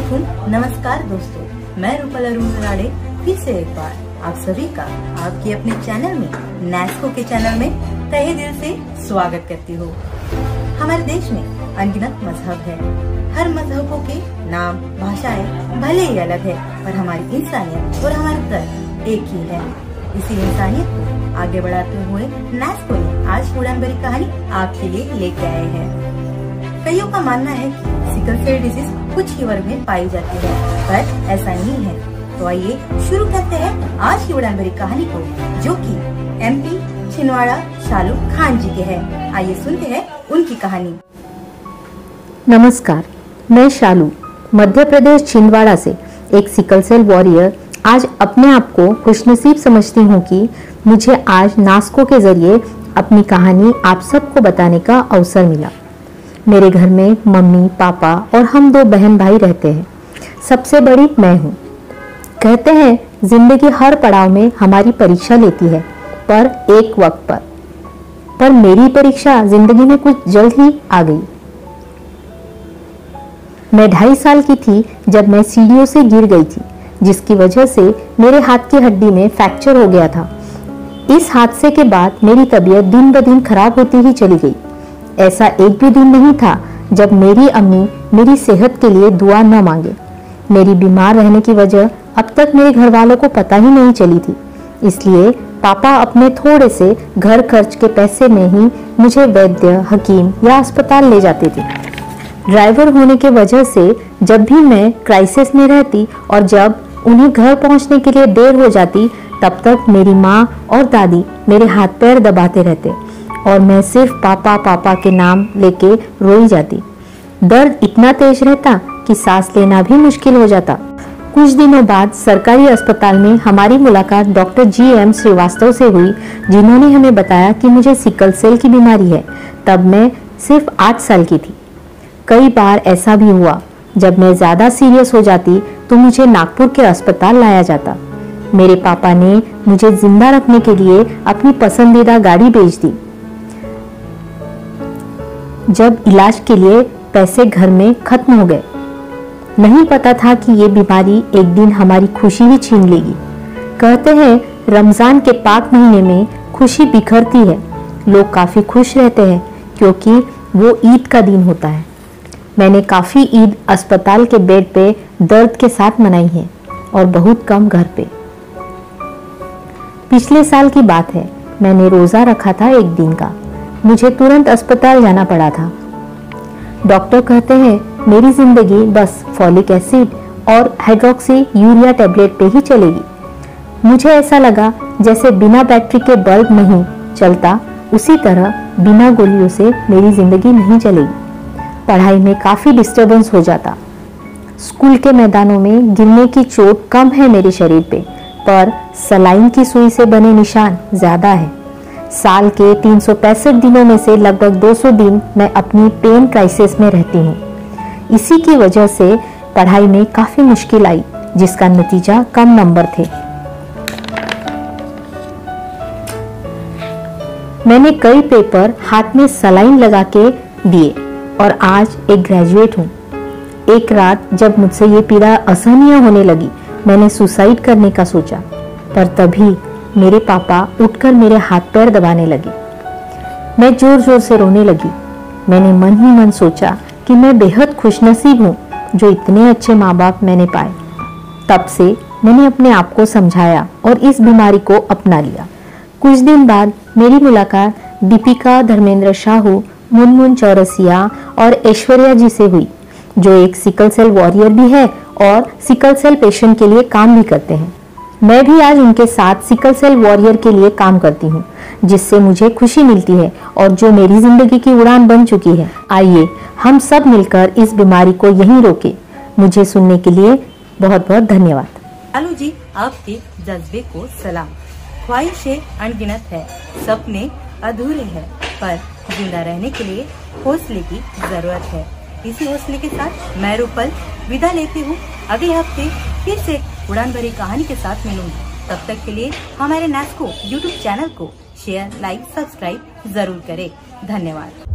वालेकुम नमस्कार दोस्तों, मैं रूपल अरुण राड़े फिर से एक बार आप सभी का आपके अपने चैनल में, नेस्को के चैनल में तहे दिल से स्वागत करती हूँ। हमारे देश में अनगिनत मज़हब है। हर मजहबों के नाम, भाषाएँ भले ही अलग है, पर हमारी इंसानियत और हमारा तर्क एक ही है। इसी इंसानियत को आगे बढ़ाते हुए नेस्को ने आज उड़ान भरी कहानी आपके लिए लेके आए हैं। कईयों का मानना है की सिकल सेल डिज़ीज़ कुछ ही वर्ग में पाई जाती है। पर ऐसा नहीं है। तो आइए शुरू करते हैं आज की उड़ान भरी कहानी को, जो कि एमपी छिंदवाड़ा शालू खान जी के हैं। आइए सुनते हैं उनकी कहानी। नमस्कार, मैं शालू, मध्य प्रदेश छिंदवाड़ा से एक सिकल सेल वॉरियर। आज अपने आप को खुशनसीब समझती हूँ कि मुझे आज नास्को के ज़रिए अपनी कहानी आप सबको बताने का अवसर मिला। मेरे घर में मम्मी, पापा और हम दो बहन भाई रहते हैं। सबसे बड़ी मैं हूँ। कहते हैं, ज़िंदगी हर पड़ाव में हमारी परीक्षा लेती है, पर एक वक्त पर। पर मेरी परीक्षा ज़िंदगी में कुछ जल्द ही आ गई। मैं ढाई साल की थी जब मैं सीढ़ियों से गिर गई थी, जिसकी वजह से मेरे हाथ की हड्डी में फ्रैक्चर हो गया था। इस हादसे के बाद मेरी तबीयत दिन ब दिन खराब होती ही चली गई। ऐसा एक भी दिन नहीं था जब मेरी अम्मी मेरी सेहत के लिए दुआ न मांगे। मेरी बीमार रहने की वजह अब तक मेरे घर वालों को पता ही नहीं चली थी। इसलिए पापा अपने थोड़े से घर खर्च के पैसे में ही मुझे वैद्य, हकीम या अस्पताल ले जाते थे। ड्राइवर होने के वजह से जब भी मैं क्राइसिस में रहती और जब उन्हें घर पहुँचने के लिए देर हो जाती, तब तक मेरी माँ और दादी मेरे हाथ पैर दबाते रहते। और मैं सिर्फ़ पापा पापा के नाम लेके रोई जाती। दर्द इतना तेज रहता कि सांस लेना भी मुश्किल हो जाता। कुछ दिनों बाद सरकारी अस्पताल में हमारी मुलाकात डॉक्टर जी एम श्रीवास्तव से हुई, जिन्होंने हमें बताया कि मुझे सिकल सेल की बीमारी है। तब मैं सिर्फ़ आठ साल की थी। कई बार ऐसा भी हुआ, जब मैं ज़्यादा सीरियस हो जाती तो मुझे नागपुर के अस्पताल लाया जाता। मेरे पापा ने मुझे ज़िंदा रखने के लिए अपनी पसंदीदा गाड़ी भेज दी। जब इलाज के लिए पैसे घर में खत्म हो गए। नहीं पता था कि ये बीमारी एक दिन हमारी खुशी ही छीन लेगी। कहते हैं, रमज़ान के पाक महीने में खुशी बिखरती है। लोग काफ़ी खुश रहते हैं, क्योंकि वो ईद का दिन होता है। मैंने काफ़ी ईद अस्पताल के बेड पे दर्द के साथ मनाई है और बहुत कम घर पे। पिछले साल की बात है, मैंने रोज़ा रखा था एक दिन का। मुझे तुरंत अस्पताल जाना पड़ा था। डॉक्टर कहते हैं, मेरी ज़िंदगी बस फॉलिक एसिड और हाइड्रोक्सी यूरिया टैबलेट पे ही चलेगी। मुझे ऐसा लगा जैसे बिना बैटरी के बल्ब नहीं चलता, उसी तरह बिना गोलियों से मेरी ज़िंदगी नहीं चलेगी। पढ़ाई में काफ़ी डिस्टरबेंस हो जाता। स्कूल के मैदानों में गिरने की चोट कम है मेरे शरीर पे, पर सलाइन की सुई से बने निशान ज़्यादा है। साल के तीन दिनों में से लगभग 200 दिन मैं अपनी पेन क्राइसिस में रहती हूँ। इसी की वजह से पढ़ाई में काफ़ी मुश्किल आई, जिसका नतीजा कम नंबर थे। मैंने कई पेपर हाथ में सलाइन लगा के दिए और आज एक ग्रेजुएट हूँ। एक रात जब मुझसे ये पीड़ा असहनीय होने लगी, मैंने सुसाइड करने का सोचा, पर तभी मेरे पापा उठकर मेरे हाथ पैर दबाने लगे। मैं ज़ोर ज़ोर से रोने लगी। मैंने मन ही मन सोचा कि मैं बेहद खुशनसीब हूँ जो इतने अच्छे माँ बाप मैंने पाए। तब से मैंने अपने आप को समझाया और इस बीमारी को अपना लिया। कुछ दिन बाद मेरी मुलाकात दीपिका धर्मेंद्र शाहू, मुनमुन चौरसिया और ऐश्वर्या जी से हुई, जो एक सिकल सेल वॉरियर भी है और सिकल सेल पेशेंट के लिए काम भी करते हैं। मैं भी आज उनके साथ सिकल सेल वॉरियर के लिए काम करती हूँ, जिससे मुझे खुशी मिलती है और जो मेरी ज़िंदगी की उड़ान बन चुकी है। आइए, हम सब मिलकर इस बीमारी को यहीं रोके। मुझे सुनने के लिए बहुत बहुत धन्यवाद। आलू जी, आपके जज्बे को सलाम। ख्वाहिशें अनगिनत है, सपने अधूरे हैं, पर ज़िंदा रहने के लिए हौसले की ज़रूरत है। इसी हौसले के साथ मैं रूपल विदा लेती हूँ। अगले हफ़्ते फिर से उड़ान भरी कहानी के साथ मिलूँगी। तब तक के लिए हमारे नेस्को यूट्यूब चैनल को शेयर लाइक सब्सक्राइब ज़रूर करें। धन्यवाद।